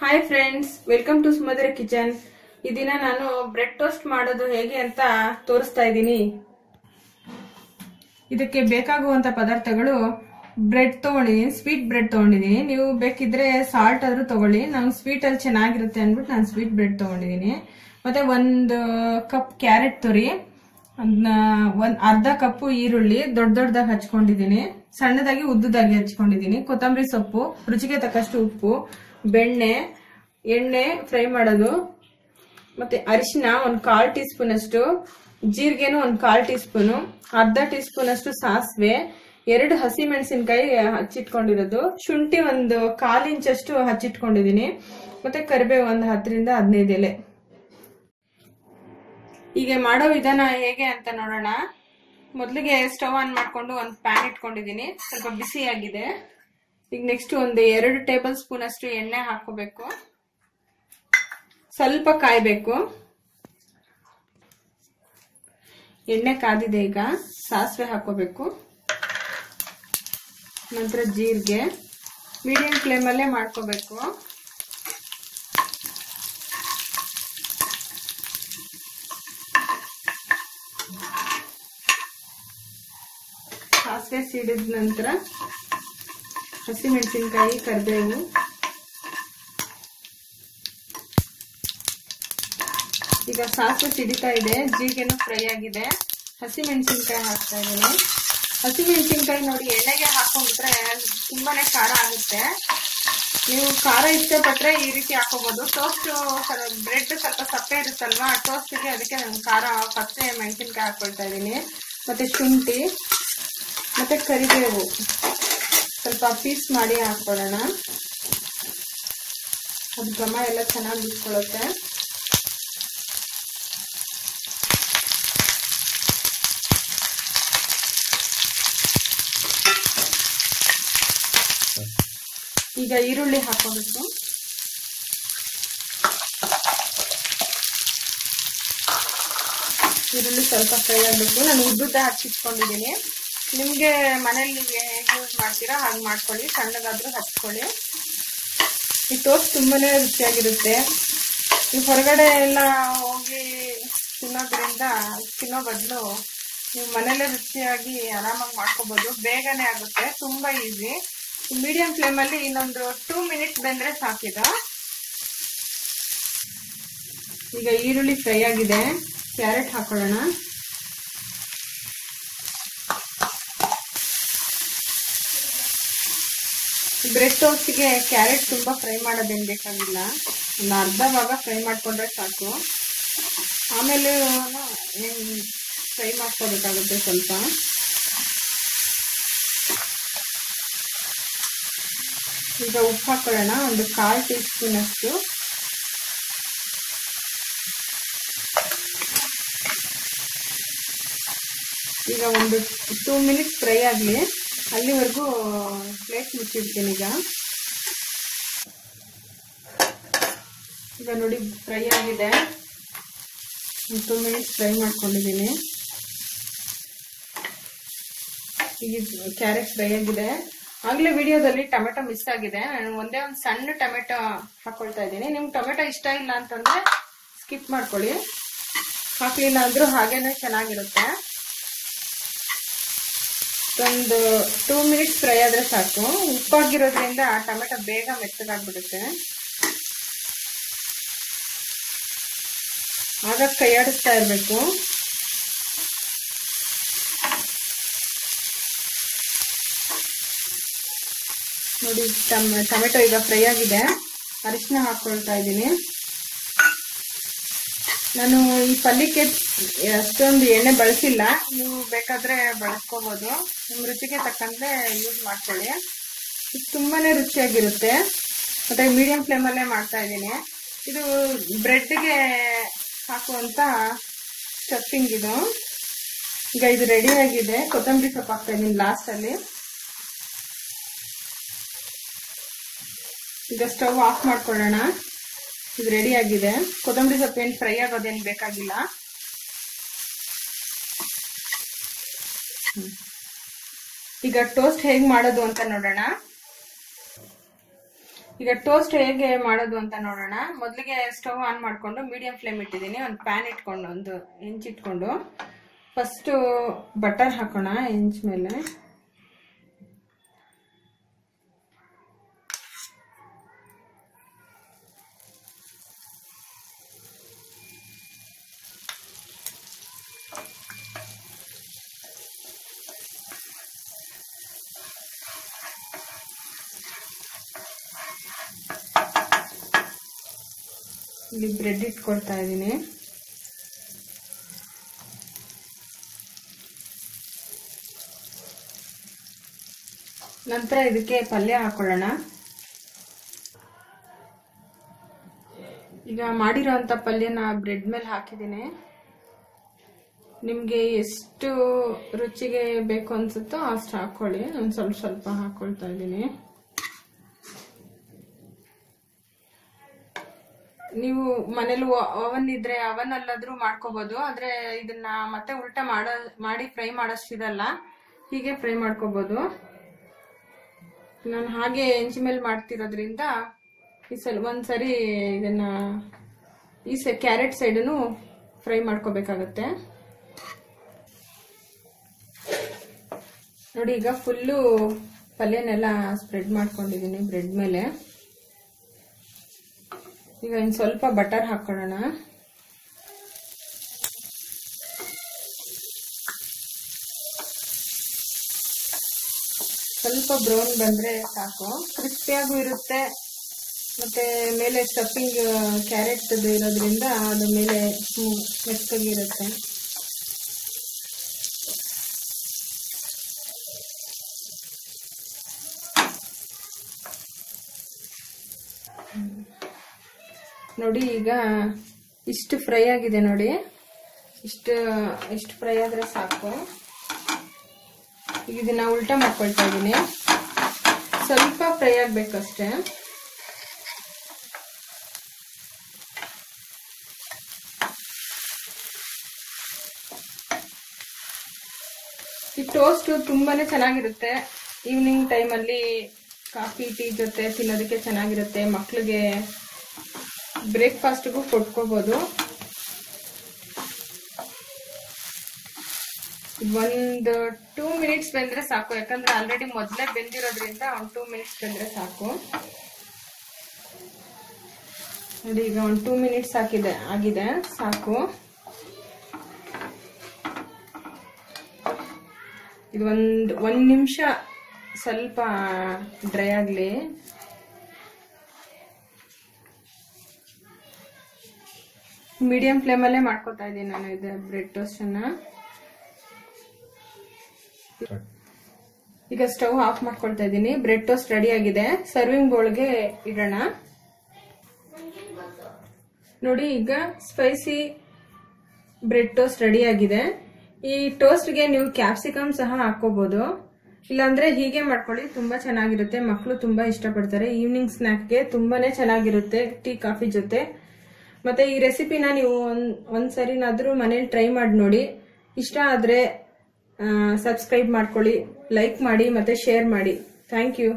Hi friends welcome to Sumadhura kitchen ಈ ದಿನ ನಾನು ಬ್ರೆಡ್ ಟೋಸ್ಟ್ ಮಾಡೋದು ಹೇಗೆ ಅಂತ ತೋರಿಸ್ತಾ ಇದ್ದೀನಿ. ಇದಕ್ಕೆ ಬೇಕಾಗುವಂತ ಪದಾರ್ಥಗಳು ಬ್ರೆಡ್ ತೊಗೊಂಡಿದ್ದೀನಿ ಸ್ವೀಟ್ ಬ್ರೆಡ್ ತಗೊಂಡಿದ್ದೀನಿ. ನೀವು ಬೇಕಿದ್ರೆ ಸಾಲ್ಟ್ ಆದರೂ ತಗೊಳ್ಳಿ. ನಾನು ಸ್ವೀಟಲ್ಲಿ ಚೆನ್ನಾಗಿರುತ್ತೆ ಅಂದ್ಬಿಟ್ಟು ನಾನು ಸ್ವೀಟ್ ಬ್ರೆಡ್ ತಗೊಂಡಿದ್ದೀನಿ. ಮತ್ತೆ ಒಂದು ಕಪ್ ಕ್ಯಾರೆಟ್ ತುರಿ ಒಂದ್ ಅರ್ಧ ಕಪ್ಪು ಈರುಳ್ಳಿ ದೊಡ್ಡ ದೊಡ್ಡದಾಗಿ ಹಚ್ಕೊಂಡಿದ್ದೀನಿ. ಸಣ್ಣದಾಗಿ ಉದ್ದುದಾಗಿ ಹಚ್ಕೊಂಡಿದ್ದೀನಿ. ಕೊತ್ತಂಬರಿ ಸೊಪ್ಪು, ರುಚಿಗೆ ತಕ್ಕಷ್ಟು ಉಪ್ಪು ಬೆಣ್ಣೆ, ಎಣ್ಣೆ ಫ್ರೈ ಮಾಡೋದು. ಮತ್ತೆ ಅರಿಶಿನ ಒಂದು ಕಾಲ್ ಟೀ ಸ್ಪೂನ್ ಅಷ್ಟು ಜೀರಿಗೆನೂ ಒಂದು ಕಾಲ್ ಟೀ ಸ್ಪೂನು ಅರ್ಧ ಟೀ ಸ್ಪೂನ್ ಅಷ್ಟು ಸಾಸಿವೆ, ಎರಡು ಹಸಿ ಮೆಣಸಿನ್ಕಾಯಿ ಹಚ್ಚಿಟ್ಕೊಂಡಿರೋದು. ಶುಂಠಿ ಒಂದು ಕಾಲು ಇಂಚಷ್ಟು ಹಚ್ಚಿಟ್ಕೊಂಡಿದ್ದೀನಿ ಮತ್ತೆ ಕರಿಬೇವು ಒಂದು ಹತ್ತರಿಂದ ಹದಿನೈದು ಎಲೆ. ಹೀಗೆ ಮಾಡೋ ವಿಧಾನ ಹೇಗೆ ಅಂತ ನೋಡೋಣ. ಮೊದಲಿಗೆ ಸ್ಟವ್ ಆನ್ ಮಾಡ್ಕೊಂಡು ಒಂದು ಪ್ಯಾನ್ ಇಟ್ಕೊಂಡಿದ್ದೀನಿ ಸ್ವಲ್ಪ ಬಿಸಿ ಆಗಿದೆ ಈಗ ನೆಕ್ಸ್ಟ್ ಒಂದು ಎರಡು ಟೇಬಲ್ ಸ್ಪೂನ್ ಅಷ್ಟು ಎಣ್ಣೆ ಹಾಕೋಬೇಕು. ಸ್ವಲ್ಪ ಕಾಯಬೇಕು. ಎಣ್ಣೆ ಕಾದಿದೆ ಈಗ, ಸಾಸಿವೆ ಹಾಕೋಬೇಕು. ನಂತರ ಜೀರಿಗೆ ಮೀಡಿಯಂ ಫ್ಲೇಮಲ್ಲೇ ಮಾಡ್ಕೋಬೇಕು. ಸಾಸಿವೆ ಸಿಡಿದ ನಂತರ ಹಸಿಮೆಣಸಿನಕಾಯಿ, ಕರಿಬೇವು. ಈಗ ಸಾಸು ಸಿಡಿತಾ ಇದೆ, ಜೀರಿಗೆನು ಫ್ರೈ ಆಗಿದೆ. ಹಸಿಮೆಣಸಿನಕಾಯಿ ಹಾಕ್ತಾ ಇದ್ದೀನಿ. ಹಸಿಮೆಣಸಿನಕಾಯಿ ನೋಡಿ, ಎಣ್ಣೆಗೆ ಹಾಕೊಂಡ್ಬಿಟ್ರೆ ತುಂಬಾನೇ ಖಾರ ಆಗುತ್ತೆ. ನೀವು ಖಾರ ಇಷ್ಟಪಟ್ರೆ ಈ ರೀತಿ ಹಾಕೋಬಹುದು ಟೋಸ್ಟ್ ಬ್ರೆಡ್ ಸ್ವಲ್ಪ ಸಪ್ಪೆ ಇರುತ್ತಲ್ವಾ ಟೋಸ್ಟ್ಗೆ ಅದಕ್ಕೆ ನಾನು ಖಾರ, ಫಸ್ಟ್ ಮೆಣಸಿನ್ಕಾಯಿ ಹಾಕೊಳ್ತಾ ಇದ್ದೀನಿ. ಮತ್ತೆ ಶುಂಠಿ, ಮತ್ತೆ ಕರಿಬೇವು. ಸ್ವಲ್ಪ ಪೀಸ್ ಮಾಡಿ ಹಾಕೊಳ್ಳೋಣ ಅದು ಘಮ ಎಲ್ಲ ಚೆನ್ನಾಗಿ ಬಿಟ್ಕೊಳ್ಳುತ್ತೆ ಈಗ ಈರುಳ್ಳಿ ಹಾಕೋಬೇಕು ಈರುಳ್ಳಿ ಸ್ವಲ್ಪ ಫ್ರೈ ಆಗಬೇಕು. ನಾನು ಉದ್ದುದ್ದ ಹಚ್ಚಿಟ್ಕೊಂಡಿದ್ದೀನಿ ನಿಮಗೆ ಮನೇಲಿ ಯೂಸ್ ಮಾಡ್ತೀರಾ ಹಾಗೆ ಮಾಡ್ಕೊಳ್ಳಿ, ಸಣ್ಣದಾದರೂ ಹಚ್ಕೊಳ್ಳಿ. ಈ ಟೋಸ್ಟ್ ತುಂಬಾ ರುಚಿಯಾಗಿರುತ್ತೆ. ಈ ಹೊರಗಡೆ ಎಲ್ಲ ಹೋಗಿ ತಿನ್ನೋದ್ರಿಂದ, ತಿನ್ನೋ ಬದಲು ನೀವು ಮನೇಲೇ ರುಚಿಯಾಗಿ ಆರಾಮಾಗಿ ಮಾಡ್ಕೋಬೋದು. ಬೇಗನೆ ಆಗುತ್ತೆ, ತುಂಬ ಈಸಿ ಮೀಡಿಯಂ ಫ್ಲೇಮಲ್ಲಿ ಇನ್ನೊಂದು ಟೂ ಮಿನಿಟ್ಸ್ ಬಂದರೆ ಸಾಕಿದ. ಈಗ ಈರುಳ್ಳಿ ಫ್ರೈ ಆಗಿದೆ. ಕ್ಯಾರೆಟ್ ಹಾಕೊಳ್ಳೋಣ. ಬ್ರೆಡ್ ಟೋಸ್ಟ್ಗೆ ಕ್ಯಾರೆಟ್ ತುಂಬ ಫ್ರೈ ಮಾಡೋದೇನು ಬೇಕಾಗಿಲ್ಲ. ಒಂದು ಅರ್ಧ ಭಾಗ ಫ್ರೈ ಮಾಡಿಕೊಂಡ್ರೆ ಸಾಕು. ಆಮೇಲೆ ಫ್ರೈ ಮಾಡ್ಕೋಬೇಕಾಗುತ್ತೆ ಸ್ವಲ್ಪ. ಈಗ ಉಪ್ಪು ಹಾಕೊಳ್ಳೋಣ. ಒಂದು ಕಾಲು ಟೀ ಸ್ಪೂನ್ ಈಗ ಒಂದು ಟೂ ಮಿನಿಟ್ಸ್ ಫ್ರೈ ಆಗಲಿ. ಅಲ್ಲಿವರೆಗೂ ಪ್ಲೇಟ್ ಮುಚ್ಚಿಡ್ತೀನಿ ಈಗ. ಈಗ ನೋಡಿ, ಫ್ರೈ ಆಗಿದೆ. ಒಂದು ಟೂ ಮಿನಿಟ್ಸ್ ಫ್ರೈ ಮಾಡ್ಕೊಂಡಿದ್ದೀನಿ. ಈಗ ಕ್ಯಾರೆಟ್ ಫ್ರೈ ಆಗಿದೆ. ಆಗ್ಲೇ ವಿಡಿಯೋದಲ್ಲಿ ಟೊಮೆಟೊ ಮಿಸ್ ಆಗಿದೆ. ನಾನು ಒಂದೇ ಒಂದು ಸಣ್ಣ ಟೊಮೆಟೊ ಹಾಕೊಳ್ತಾ ಇದ್ದೀನಿ. ನಿಮ್ಗೆ ಟೊಮೆಟೊ ಇಷ್ಟ ಇಲ್ಲ ಅಂತಂದ್ರೆ ಸ್ಕಿಪ್ ಮಾಡ್ಕೊಳ್ಳಿ. ಹಾಕಲಿಲ್ಲ ಅಂದರೂ ಹಾಗೇನೆ ಚೆನ್ನಾಗಿರುತ್ತೆ. ಒಂದು ಟೂ ಮಿನಿಟ್ಸ್ ಫ್ರೈ ಆದರೆ ಸಾಕು. ಉಪ್ಪಾಗಿರೋದ್ರಿಂದ ಟೊಮೆಟೊ ಬೇಗ ಮೆತ್ತಗಾಗ್ಬಿಡುತ್ತೆ. ಆಗ ಕೈಯಾಡಿಸ್ತಾ ಇರಬೇಕು. ನೋಡಿ ಟೊಮೆಟೊ ಈಗ ಫ್ರೈ ಆಗಿದೆ. ಅರಿಶಿನ ಹಾಕ್ಕೊಳ್ತಾ ಇದ್ದೀನಿ. ನಾನು ಈ ಪಲ್ಯಕ್ಕೆ ಅಷ್ಟೊಂದು ಎಣ್ಣೆ ಬಳಸಿಲ್ಲ. ನೀವು ಬೇಕಾದ್ರೆ ಬಳಸ್ಕೋಬೋದು. ನಿಮ್ಮ ರುಚಿಗೆ ತಕ್ಕಂತೆ ಯೂಸ್ ಮಾಡ್ಕೊಳ್ಳಿ. ಇದು ತುಂಬಾನೇ ರುಚಿಯಾಗಿರುತ್ತೆ. ಮತ್ತೆ ಮೀಡಿಯಂ ಫ್ಲೇಮಲ್ಲೇ ಮಾಡ್ತಾ ಇದ್ದೀನಿ. ಇದು ಬ್ರೆಡ್ಗೆ ಹಾಕುವಂತ ಸ್ಟಫಿಂಗ್ ಇದು. ಈಗ ಇದು ರೆಡಿ ಆಗಿದೆ. ಕೊತ್ತಂಬರಿ ಸೊಪ್ಪು ಹಾಕ್ತಾ ಇದ್ದೀನಿ ಲಾಸ್ಟ್ ಅಲ್ಲಿ. ಈಗ ಸ್ಟವ್ ಆಫ್ ಮಾಡ್ಕೊಳ್ಳೋಣ. ಇದು ರೆಡಿ ಆಗಿದೆ. ಕೊತ್ತಂಬರಿ ಸೊಪ್ಪು ಏನು ಫ್ರೈ ಆಗೋದೇನು ಬೇಕಾಗಿಲ್ಲ. ಈಗ ಟೋಸ್ಟ್ ಹೇಗೆ ಮಾಡೋದು ಅಂತ ನೋಡೋಣ. ಈಗ ಟೋಸ್ಟ್ ಹೇಗೆ ಮಾಡೋದು ಅಂತ ನೋಡೋಣ. ಮೊದಲಿಗೆ ಸ್ಟವ್ ಆನ್ ಮಾಡಿಕೊಂಡು ಮೀಡಿಯಂ ಫ್ಲೇಮ್ ಇಟ್ಟಿದ್ದೀನಿ. ಒಂದು ಪ್ಯಾನ್ ಇಟ್ಕೊಂಡು, ಒಂದು ಇಂಚ್ ಇಟ್ಕೊಂಡು. ಫಸ್ಟು ಬಟರ್ ಹಾಕೋಣ ಇಂಚ್ ಮೇಲೆ. ಇಲ್ಲಿ ಬ್ರೆಡ್ ಇಟ್ಕೊಳ್ತಾ ಇದ್ದೀನಿ. ನಂತರ ಇದಕ್ಕೆ ಪಲ್ಯ ಹಾಕೊಳ್ಳೋಣ. ಈಗ ಮಾಡಿರೋಂಥ ಪಲ್ಯನ ಬ್ರೆಡ್ ಮೇಲೆ ಹಾಕಿದ್ದೀನಿ. ನಿಮಗೆ ಎಷ್ಟು ರುಚಿಗೆ ಬೇಕು ಅನ್ಸುತ್ತೋ ಅಷ್ಟು ಹಾಕೊಳ್ಳಿ. ನಾನು ಸ್ವಲ್ಪ ಸ್ವಲ್ಪ ಹಾಕೊಳ್ತಾ ಇದ್ದೀನಿ. ನೀವು ಮನೇಲಿ ಅವನ್ ಇದ್ರೆ ಅವನ್ ಅಲ್ಲಾದ್ರೂ ಮಾಡ್ಕೋಬಹುದು ಆದ್ರೆ ಇದನ್ನ ಮತ್ತೆ ಉಲ್ಟಾ ಮಾಡ, ಮಾಡಿ ಫ್ರೈ ಮಾಡೋಷ್ಟಿರಲ್ಲ ಹೀಗೆ ಫ್ರೈ ಮಾಡ್ಕೋಬಹುದು ನಾನು ಹಾಗೆ ಹೆಂಚಿ ಮೇಲೆ ಮಾಡ್ತಿರೋದ್ರಿಂದ ಈ ಸಲ ಒಂದ್ಸರಿ ಇದನ್ನ ಈ ಸ, ಕ್ಯಾರೆಟ್ ಸೈಡನ್ನು ಫ್ರೈ ಮಾಡ್ಕೋಬೇಕಾಗತ್ತೆ. ನೋಡಿ, ಈಗ ಫುಲ್ಲು ಪಲ್ಯನೆಲ್ಲ ಸ್ಪ್ರೆಡ್ ಮಾಡ್ಕೊಂಡಿದ್ದೀನಿ ಬ್ರೆಡ್ ಮೇಲೆ. ಈಗ ಇನ್ನು ಸ್ವಲ್ಪ ಬಟರ್ ಹಾಕೊಳ್ಳೋಣ. ಸ್ವಲ್ಪ ಬ್ರೌನ್ ಬಂದ್ರೆ ಸಾಕು. ಕ್ರಿಸ್ಪಿಯಾಗೂ ಇರುತ್ತೆ. ಮತ್ತೆ ಮೇಲೆ ಸ್ಟಫಿಂಗ್ ಕ್ಯಾರೆಟ್ ಇರೋದ್ರಿಂದ ಅದ್ರ ಮೇಲೆ ಮೆತ್ತಗಿರುತ್ತೆ. ನೋಡಿ, ಈಗ ಇಷ್ಟು ಫ್ರೈ ಆಗಿದೆ ನೋಡಿ. ಇಷ್ಟು ಇಷ್ಟು ಫ್ರೈ ಆದರೆ ಸಾಕು. ಈಗ ಇದನ್ನ ಉಲ್ಟಾ ಮಾಡ್ಕೊಳ್ತಾ ಇದ್ದೀನಿ ಸ್ವಲ್ಪ ಫ್ರೈ ಆಗಬೇಕಷ್ಟೇ. ಈ ಟೋಸ್ಟ್ ತುಂಬಾನೇ ಚೆನ್ನಾಗಿರುತ್ತೆ. ಈವ್ನಿಂಗ್ ಟೈಮಲ್ಲಿ ಕಾಫಿ, ಟೀ ಜೊತೆ ತಿನ್ನೋದಕ್ಕೆ ಚೆನ್ನಾಗಿರುತ್ತೆ. ಮಕ್ಳಿಗೆ ಬ್ರೇಕ್ಫಾಸ್ಟ್ಗೂ ಕೊಟ್ಕೋಬೋದು. ಒಂದು ಟೂ ಮಿನಿಟ್ಸ್ ಬೆಂದ್ರೆ ಸಾಕು, ಯಾಕಂದ್ರೆ ಆಲ್ರೆಡಿ ಮೊದಲೇ ಬೆಂದಿರೋದ್ರಿಂದ ಒಂದು ಟೂ ಮಿನಿಟ್ಸ್ ಬೆಂದ್ರೆ ಸಾಕು. ನೋಡಿ, ಈಗ ಒಂದು ಟೂ ಮಿನಿಟ್ಸ್ ಹಾಕಿದೆ, ಆಗಿದೆ, ಸಾಕು. ಇದು ಒಂದು ಒಂದು ನಿಮಿಷ ಸ್ವಲ್ಪ ಡ್ರೈ ಆಗಲಿ. ಮೀಡಿಯಂ ಫ್ಲೇಮಲ್ಲೇ ಮಾಡ್ಕೊತಾ ಇದ್ದೀನಿ ನಾನು ಇದು ಬ್ರೆಡ್ ಟೋಸ್ಟನ್ನು. ಈಗ ಸ್ಟವ್ ಆಫ್ ಮಾಡ್ಕೊಳ್ತಾ ಇದ್ದೀನಿ. ಬ್ರೆಡ್ ಟೋಸ್ಟ್ ರೆಡಿ ಆಗಿದೆ. ಸರ್ವಿಂಗ್ ಬೌಲ್ಗೆ ಇಡೋಣ. ನೋಡಿ, ಈಗ ಸ್ಪೈಸಿ ಬ್ರೆಡ್ ಟೋಸ್ಟ್ ರೆಡಿ ಆಗಿದೆ. ಈ ಟೋಸ್ಟ್ಗೆ ನೀವು ಕ್ಯಾಪ್ಸಿಕಮ್ ಸಹ ಹಾಕೋಬಹುದು ಇಲ್ಲಾಂದ್ರೆ ಹೀಗೆ ಮಾಡ್ಕೊಳ್ಳಿ, ತುಂಬಾ ಚೆನ್ನಾಗಿರುತ್ತೆ. ಮಕ್ಕಳು ತುಂಬಾ ಇಷ್ಟಪಡ್ತಾರೆ. ಈವ್ನಿಂಗ್ ಸ್ನ್ಯಾಕ್ಗೆ ತುಂಬಾನೇ ಚೆನ್ನಾಗಿರುತ್ತೆ. ಟೀ ಕಾಫಿ ಜೊತೆ. ಮತ್ತೆ ಈ ರೆಸಿಪಿನ ನೀವು ಒಂದ್ ಸರಿನಾದರೂ ಮನೇಲಿ ಟ್ರೈ ಮಾಡಿ ನೋಡಿ. ಇಷ್ಟ ಆದ್ರೆ ಸಬ್ಸ್ಕ್ರೈಬ್ ಮಾಡ್ಕೊಳ್ಳಿ ಲೈಕ್ ಮಾಡಿ, ಮತ್ತೆ ಶೇರ್ ಮಾಡಿ. Thank you